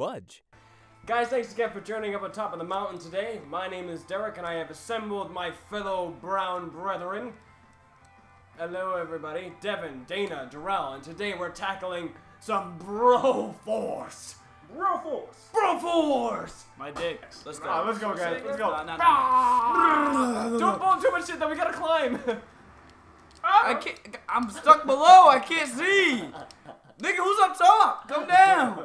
fudge. Guys, thanks again for joining up on top of the mountain today. My name is Derek, and I have assembled my fellow brown brethren. Hello, everybody. Devin, Dana, Darrell, and today we're tackling some bro force. Broforce. Bro force! My dick. Let's go. Ah, let's go, guys. Let's go. No, no, no. Ah! Don't pull too much shit, though. We gotta climb. I can't. I'm stuck below. I can't see. Nigga, who's up top? Come uh, down.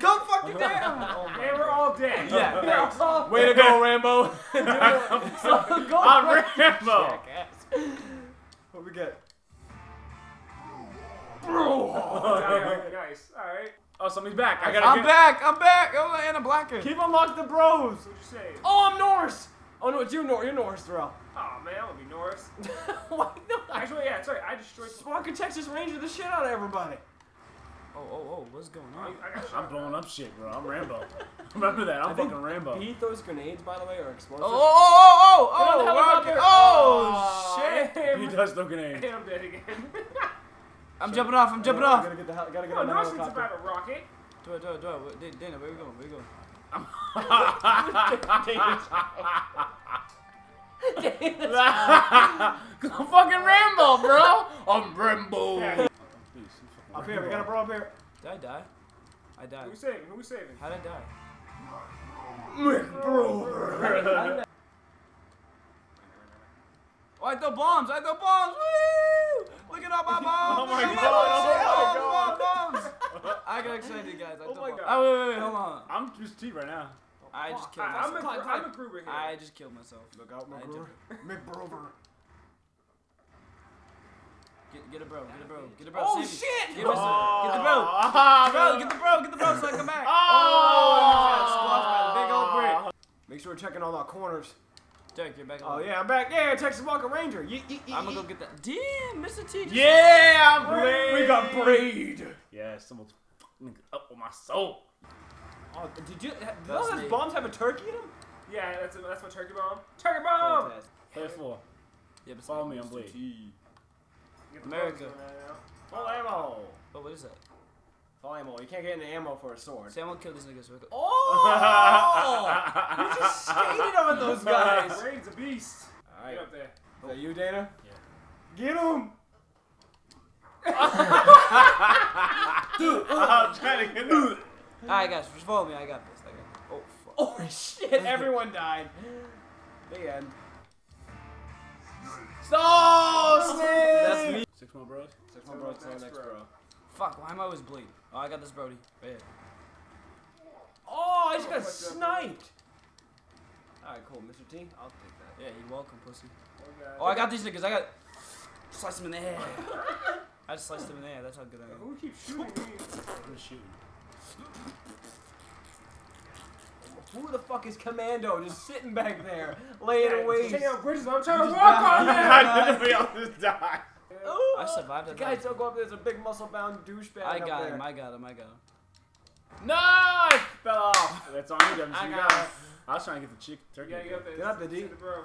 Come fucking down. And we're all dead. Yeah, We're thanks. all Way to go, Rambo. so, go I'm Rambo. Jackass. What we get? Alright, nice. Alright. Oh, somebody's back. I gotta I'm get. back. I'm back. Oh, and I'm blacker. Keep unlock the bros. What'd you say? Oh, I'm Norris. Oh no, it's you, Norris. You're Norris, Darrell. Oh man, that would be Norris. Why not? Actually, yeah, sorry, I destroyed. Spark and Texas Ranger the shit out of everybody. Oh, oh, oh. What's going on? I got I'm blowing up shit, bro. I'm Rambo. Remember that? I'm think fucking Rambo. He throws grenades, by the way, or explosives. Oh, oh, oh, Get on oh, the oh, helicopter. okay. oh, shit. He does throw grenades. And I'm dead again. I'm jumping off. I'm jumping off. Gotta get the hel- gotta get oh, on the Norris thinks helicopter. about a rocket. Do it, do it, do it. Dana, where we going? Where we going? I'm fucking Rambo, bro. I'm Rambo. Up here, we got a bro up here. Did I die? I died. Who we saving? Who we saving? How'd I die? Oh, I throw bombs! I throw bombs! Woo! Look at all my bombs! Oh my Look at God, oh my my bombs, bombs, bombs. I got excited, guys. I Oh throw my bombs. God. Oh, wait, wait, wait, hold on. I'm just T right now. I just killed I, I'm a, I'm a Gruber here. I just killed myself. Look out, I McGrover. McBrover. Get, get a bro, get a bro, get a bro. Oh save shit! Get, Mr. get the bro. Ah, Bro, get the bro, get the bro so I come back. Oh! got squashed by the big old brick. Make sure we're checking all our corners. Derek, you're back. Oh yeah, I'm back. Yeah, Texas Walker Ranger. Ye- ye- ye- I'm gonna go get that. Damn, Mr. T. just- Yeah, I'm Blade. We got Brade. Yeah, someone's fucking up with my soul. Oh, did you? Do all those me. bombs have a turkey in them? Yeah, that's a, that's my turkey bomb. Turkey bomb. Play it four. Yeah, but Follow me, I'm Blade. Get the America. bugs going right now. Full ammo. Oh, what is that? Full ammo. You can't get any ammo for a sword. Say I'm kill these niggas real quick. Oh! you just skated on those guys. Raid's a beast. All right. Get up there. Is that you, Dana? Yeah. Get him! dude, uh, I'm trying to get that. Alright, guys, just follow me. I got this. I got this. Oh, fuck. Oh shit! Everyone died. The end. Six more bros. Six more bros to the next bro. Fuck, why am I always bleeding? Oh, I got this Brody. Right here. Oh, I just got oh, sniped. All right, cool, Mr. T. I'll take that. Yeah, you're welcome, pussy. Oh, Oh, I got these niggas. I got. Slice them in the air. I just sliced them in the air. That's how good I am. Who keeps shooting me? I'm just shooting. Who the fuck is Commando just sitting back there, laying Yeah, waste? Taking out bridges, I'm trying to walk on them. God, we all just died. Ooh, I survived The that guy night. still go up there. There's a big muscle-bound douchebag. I up got there. him. I got him. I got him. No, I fell off. That's on you, Devin. I You got got it. it. I was trying to get the chick turkey. You gotta get up there. Get up there, D. The bro.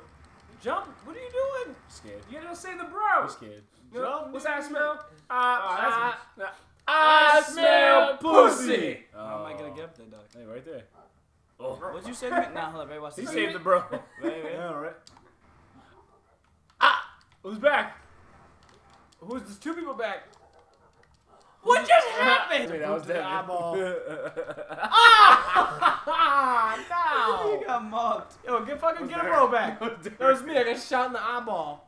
Jump! What are you doing? Scared. You gotta save the bro. I'm scared. You Jump, What's that smell? Uh, Oh, that's I smell pussy. How am I gonna get up there, dog? Hey, right there. Oh. What'd you say to me? Nah, hold up. Wait, watch He this. saved the bro. Wait, wait. Yeah, all right. Who's back? Who's there's two people back? What just happened? Wait, that was Who's the Devin. eyeball. You ah, got mobbed. no! Yo, get fucking get a there? bro back. Who's there? That was me. I got shot in the eyeball.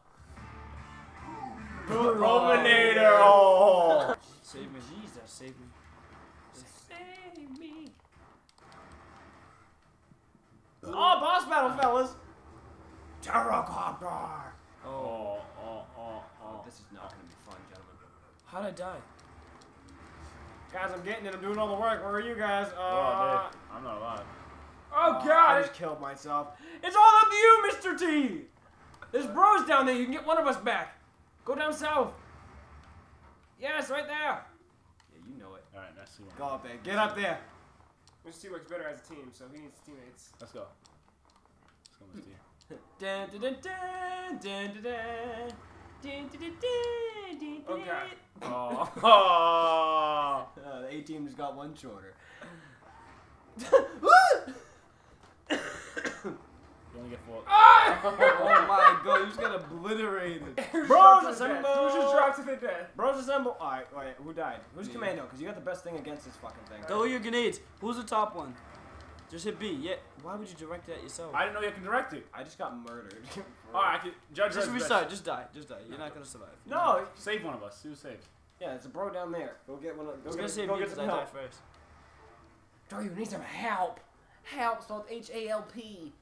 Brominator. Oh. Save me. Jesus, save me. Save me. Oh, boss battle, fellas. Terrorkopter. Oh, oh. This is not gonna be fun, gentlemen. how'd I die? Guys, I'm getting it. I'm doing all the work. Where are you guys? Uh, Oh, dude. I'm not alive. Oh I god. I just killed myself. It's all up to you, Mr. T. There's bros down there. You can get one of us back. Go down south. Yes, right there. Yeah, you know it. All right, let's see one. Go up there. Get up there. Mr. T works better as a team, so he needs teammates. Let's go. Let's go, Mr. T. Dun, dun, dun, dun, dun, dun, dun. Dun, Oh, Oh. Uh, the A team just got one shorter. You only get four. Ah! oh my god, you just got obliterated. Bros Drop to the death. assemble. Who just dropped to the death? Bros assemble. All right, wait. Who died? Who's Me. commando? Because you got the best thing against this fucking thing. Throw your grenades. Who's the top one? Just hit B. Yeah. Why would you direct that yourself? I didn't know you can direct it. I just got murdered. Alright, I can judge just Red's restart. Just die. Just die. You're not gonna survive. no. best. Save one of us. Who saved? Yeah, it's a bro down there. Go get one. Of, I go was get, gonna say go me get because some I died help. first. Bro, you need some help. Help spelled H A L P.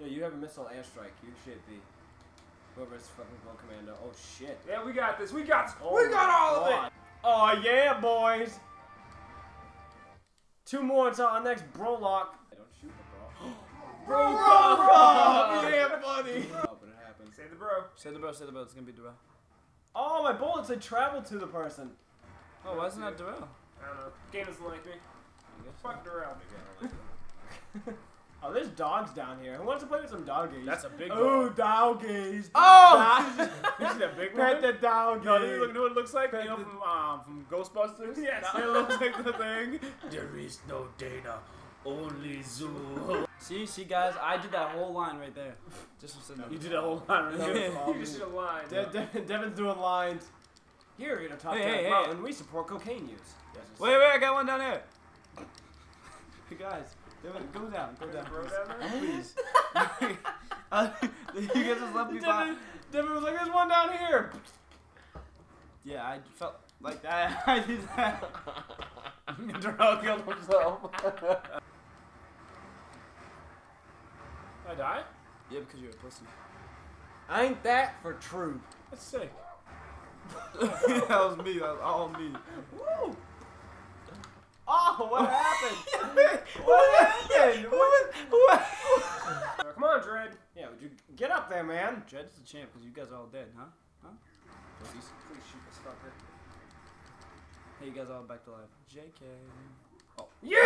Yeah, you have a missile airstrike. You should be. Whoever's fucking blow commando. Oh shit. Yeah, we got this. We got this. Oh we got my all of it. Oh yeah, boys. Two more until our next bro lock. Don't shoot the bro. bro, bro, bro. yeah, buddy. Oh, but it happened. Say the bro. Say the bro. Say the bro. It's gonna be Durrell. Oh, my bullets had traveled to the person. Oh, why isn't that Durrell? I don't know. Game doesn't like me. I guess. Fuck around. Oh, there's dogs down here. Who wants to play with some doggies? That's a big Oh, dog. doggies. Oh! Dog- You see that big Pet one? the doggy. No, you look, know what it looks like? You know from um from Ghostbusters? Yes. It looks like the thing. There is no Dana, only Zoo. See, see, guys, I did that whole line right there. Just from sitting. You did a whole line right there. You just did a line. De- De- Devin's doing lines. Here at a top Hey, ten hey, hey. mountain, we support cocaine use. Yes, Wait, wait, I got one down there. Hey, guys, Devin, go down, go down, bro please. down there. please. uh, you guys just left me Devin, by. Devin was like, "There's one down here." Yeah, I felt like that. I did that. Darrell killed himself. I die? Yeah, because you're a pussy. Ain't that for true? That's sick. that was me. That was all me. Woo! What happened? what happened? What? What? Uh, come on, Dredd. Yeah, would you get up there, man? Dredd's the champ because you guys are all dead, huh? Huh? Pussies. Please shoot this fucker. Hey, you guys all back to life. JK. Oh. Yeah!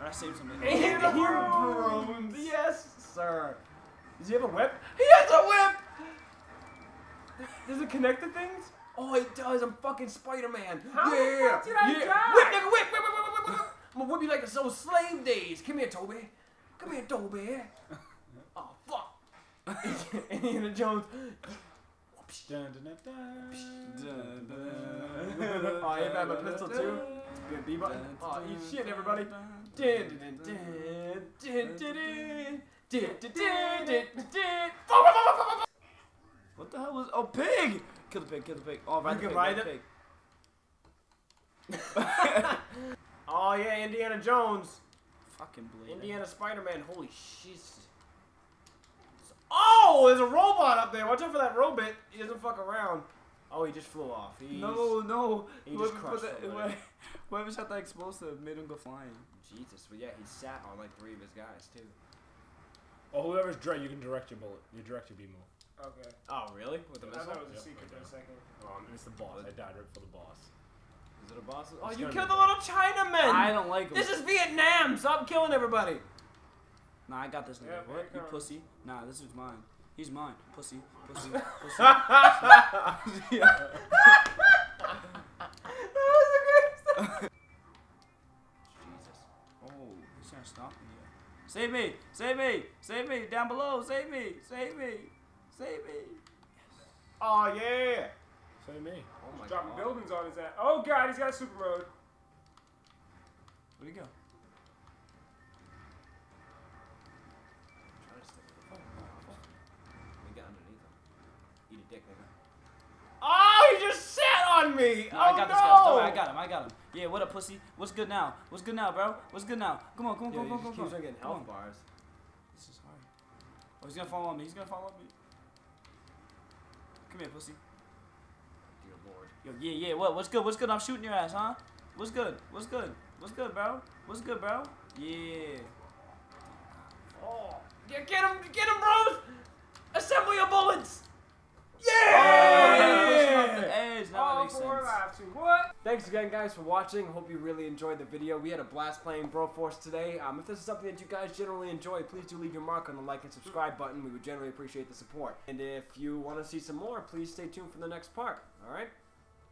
Or I saved something. And brooms. Yes, sir. Does he have a whip? He has a whip! Does it connect to things? Oh, it does. I'm fucking Spider Man. Yeah, the fuck did I yeah. die? Whip, nigga, whip, whip, whip, whip, whip, whip. I'm gonna whip you like it's those slave days. Come here, Toby. Come here, Toby. oh, fuck. Indiana Jones. Oh, I have a pistol too. Good B button. Oh, eat shit, everybody. What the hell was? Oh, pig! Kill the pig. Kill the pig. Oh, ride You the can pig. ride ride the pig. Oh yeah, Indiana Jones. Fucking blade. Indiana Spider-Man. Holy shit. Oh, there's a robot up there. Watch out for that robot. He doesn't fuck around. Oh, he just flew off. He's... No, no. He Whoever, just put crushed that, somebody. whoever, whoever shot that explosive made him go flying. Jesus, but yeah, he sat on like three of his guys too. Oh, whoever's direct, you can direct your bullet. You direct your beam move. Okay. Oh, really? With the I thought it was a secret right for a second. Um, it's the boss. I died right for the boss. Is it a boss? Oh, It's you killed be the little Chinaman. I don't like him. This is Vietnam. Stop killing everybody. Nah, I got this nigga. Yeah, what? You it pussy. Nah, this is mine. He's mine. Pussy. Pussy. Pussy. That was the greatest. Jesus. Oh, he's trying to stop me. Save me! Save me! Save me! Down below! Save me! Save me! Save me! Oh yeah. So me. Oh my Dropping god. buildings on his ass. Oh god, he's got a super mode. Where'd he go? Try to stick with the phone. Let me get underneath him. Eat a dick, nigga. Oh, he just sat on me. No, oh I got no. this guy. Don't worry, I got him. I got him. Yeah, what up, pussy? What's good now? What's good now, bro? What's good now? Come on, come on, Yo, come he on, come on, keeps come on getting Come health on. bars. This is hard. Oh, he's gonna fall on me. He's gonna fall on me. Come here, pussy. Dear lord. Yo, yeah, yeah. What? What's good? What's good? I'm shooting your ass, huh? What's good? What's good? What's good, bro? What's good, bro? Yeah. Oh, get, get him, get him, bros! Thanks again, guys, for watching. Hope you really enjoyed the video. We had a blast playing Broforce today. Um, if this is something that you guys generally enjoy, please do leave your mark on the like and subscribe button. We would generally appreciate the support. And if you want to see some more, please stay tuned for the next part. All right?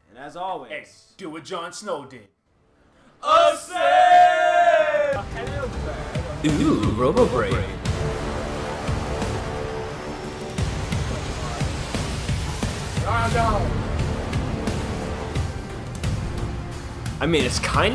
And as always... Hey, do what Jon Snow did. Ascend! Ooh, Robo Brain. Ah! I mean, it's kind